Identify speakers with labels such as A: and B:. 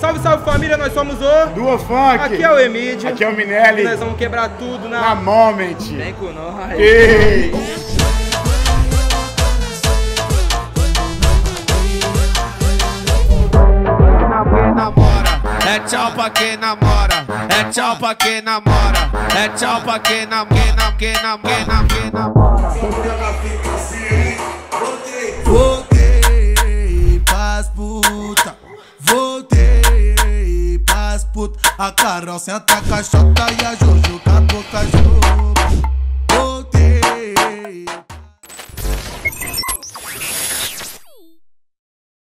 A: Salve, salve família, nós somos o.
B: Duo Funk.
A: Aqui é o Emídio.
B: Aqui é o Minelli.
A: E nós vamos quebrar tudo na.
B: Na Moment.
A: Vem com nós.
B: Ei.
C: É tchau pra quem namora, é tchau pra quem namora, é tchau pra quem namora, quem namora, quem namora.
D: Voltei pras puta. A Carol senta a caixota e a Jojo